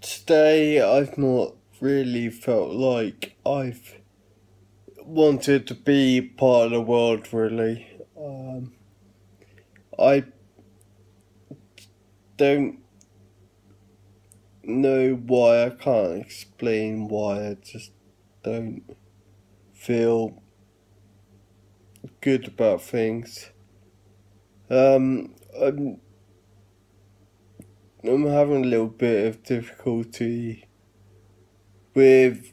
today I've not really felt like I've wanted to be part of the world really. Um, I don't know why, I can't explain why, I just don't feel good about things. Um, I'm I'm having a little bit of difficulty with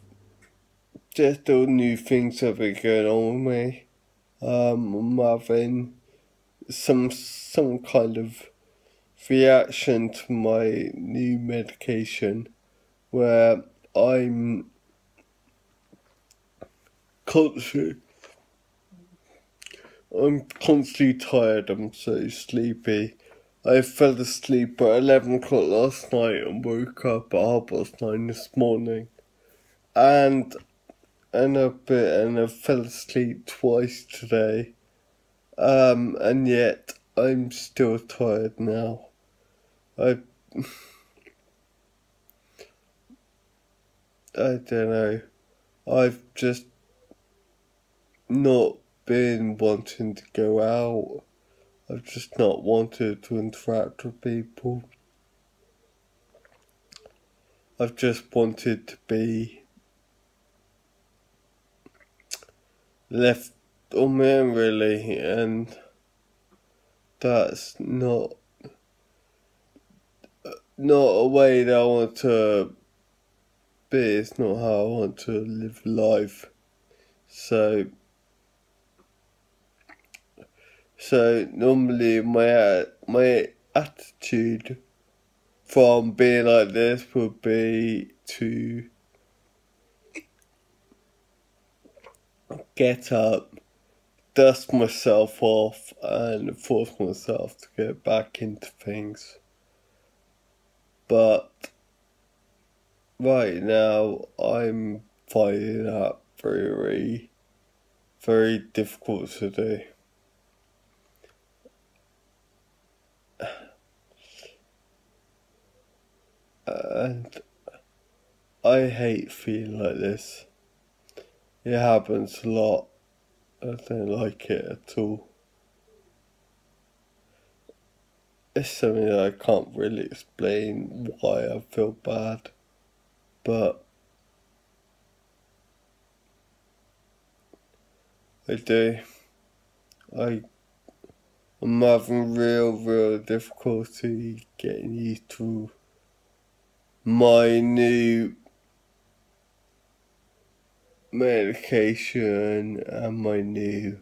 just all new things that are going on with me. Um, I'm having some some kind of reaction to my new medication where I'm constantly I'm constantly tired, I'm so sleepy. I fell asleep at 11 o'clock last night and woke up at half past 9 this morning. And, and a bit, and I fell asleep twice today. Um, and yet I'm still tired now. I, I don't know. I've just not been wanting to go out. I've just not wanted to interact with people. I've just wanted to be left on my own really and that's not not a way that I want to be, it's not how I want to live life. So So normally my my attitude from being like this would be to get up, dust myself off, and force myself to get back into things. But right now, I'm finding that very, very difficult to do. And I hate feeling like this. It happens a lot. I don't like it at all. It's something that I can't really explain why I feel bad, but I do. I I'm having real, real difficulty getting used to my new medication and my new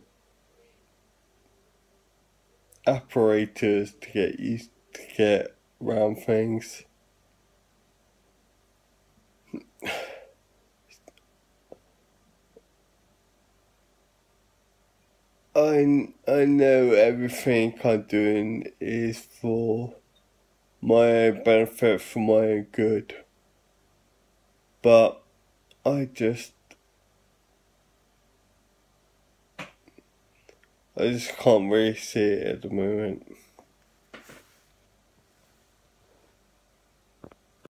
apparatus to get used to get around things. I, I know everything I'm doing is for my benefit for my good. But I just I just can't really see it at the moment.